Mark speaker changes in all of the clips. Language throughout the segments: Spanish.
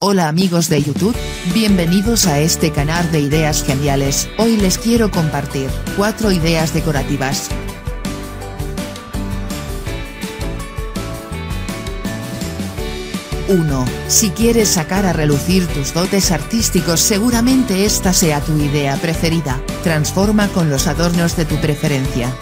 Speaker 1: Hola amigos de YouTube, bienvenidos a este canal de ideas geniales. Hoy les quiero compartir 4 ideas decorativas. ¡1. Si quieres sacar a relucir tus dotes artísticos seguramente esta sea tu idea preferida, transforma con los adornos de tu preferencia.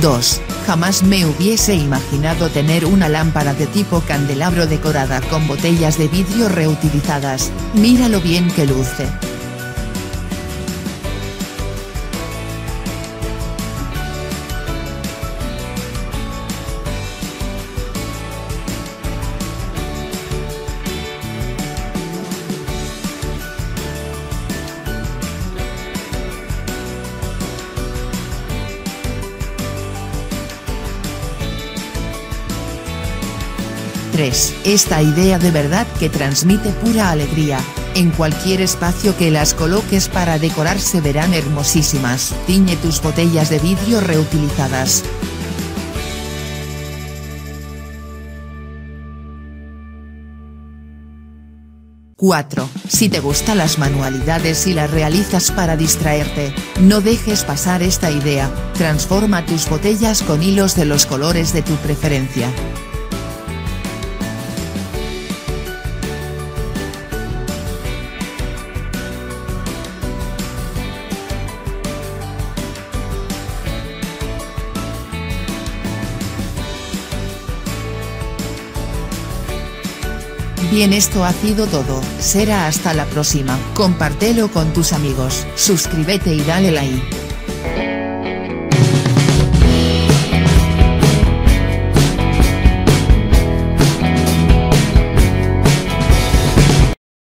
Speaker 1: 2. Jamás me hubiese imaginado tener una lámpara de tipo candelabro decorada con botellas de vidrio reutilizadas, mira lo bien que luce. 3. Esta idea de verdad que transmite pura alegría, en cualquier espacio que las coloques para decorar se verán hermosísimas. Tiñe tus botellas de vidrio reutilizadas. ¡4. Si te gustan las manualidades y las realizas para distraerte, no dejes pasar esta idea, transforma tus botellas con hilos de los colores de tu preferencia. Bien esto ha sido todo, será hasta la próxima, compártelo con tus amigos, suscríbete y dale like.